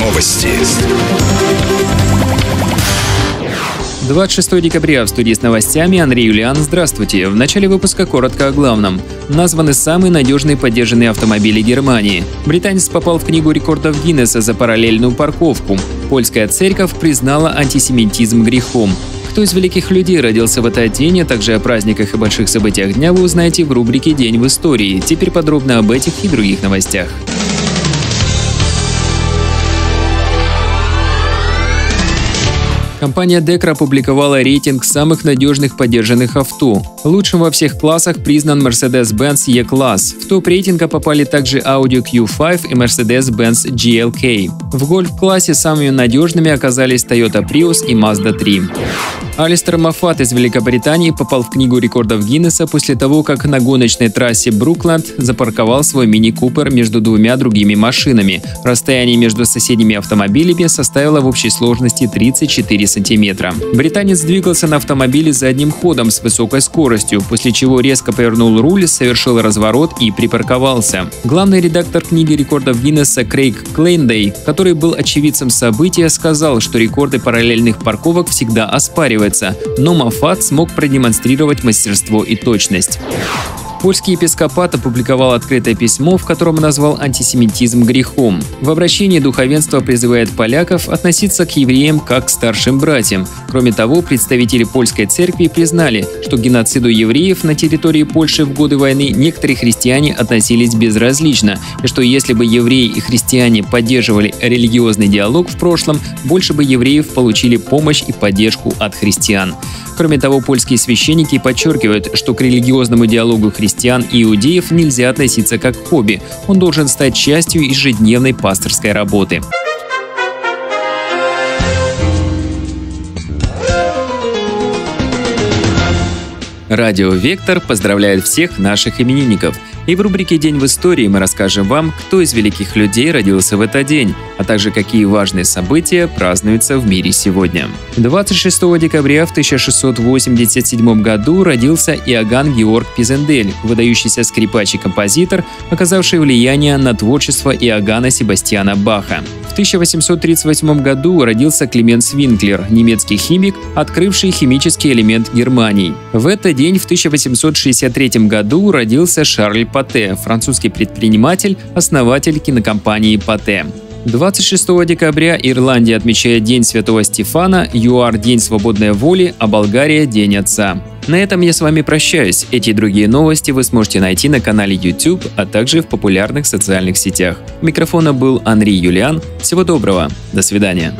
Новости. 26 декабря в студии с новостями Андрей Юлиан. Здравствуйте. В начале выпуска коротко о главном. Названы самые надежные поддержанные автомобили Германии. Британец попал в книгу рекордов Гиннесса за параллельную парковку. Польская церковь признала антисемитизм грехом. Кто из великих людей родился в этот день, а также о праздниках и больших событиях дня вы узнаете в рубрике «День в истории». Теперь подробно об этих и других новостях. Компания Decra опубликовала рейтинг самых надежных поддержанных авто. Лучшим во всех классах признан Mercedes-Benz E-класс. В топ рейтинга попали также Audi Q5 и Mercedes-Benz GLK. В гольф-классе самыми надежными оказались Toyota Prius и Mazda 3. Алистер Мафат из Великобритании попал в книгу рекордов Гиннесса после того, как на гоночной трассе Брукленд запарковал свой мини-купер между двумя другими машинами. Расстояние между соседними автомобилями составило в общей сложности 34 сантиметра. Британец двигался на автомобиле задним ходом с высокой скоростью, после чего резко повернул руль, совершил разворот и припарковался. Главный редактор книги рекордов Гиннесса Крейг Клейндей, который был очевидцем события, сказал, что рекорды параллельных парковок всегда оспариваются, но Мафат смог продемонстрировать мастерство и точность. Польский епископат опубликовал открытое письмо, в котором назвал антисемитизм грехом. В обращении духовенство призывает поляков относиться к евреям как к старшим братьям. Кроме того, представители польской церкви признали, что к геноциду евреев на территории Польши в годы войны некоторые христиане относились безразлично, и что если бы евреи и христиане поддерживали религиозный диалог в прошлом, больше бы евреев получили помощь и поддержку от христиан. Кроме того, польские священники подчеркивают, что к религиозному диалогу христиан и иудеев нельзя относиться как к хобби. Он должен стать частью ежедневной пасторской работы. Радио «Вектор» поздравляет всех наших именинников – и в рубрике «День в истории» мы расскажем вам, кто из великих людей родился в этот день, а также какие важные события празднуются в мире сегодня. 26 декабря в 1687 году родился Иоганн Георг Пизендель, выдающийся скрипач и композитор, оказавший влияние на творчество Иоганна Себастьяна Баха. В 1838 году родился Клеменс Винклер, немецкий химик, открывший химический элемент Германии. В этот день в 1863 году родился Шарль Пате, французский предприниматель, основатель кинокомпании Пате. 26 декабря Ирландия отмечает День Святого Стефана, ЮАР – День свободной воли, а Болгария – День Отца. На этом я с вами прощаюсь. Эти и другие новости вы сможете найти на канале YouTube, а также в популярных социальных сетях. У микрофона был Андрей Юлиан. Всего доброго. До свидания.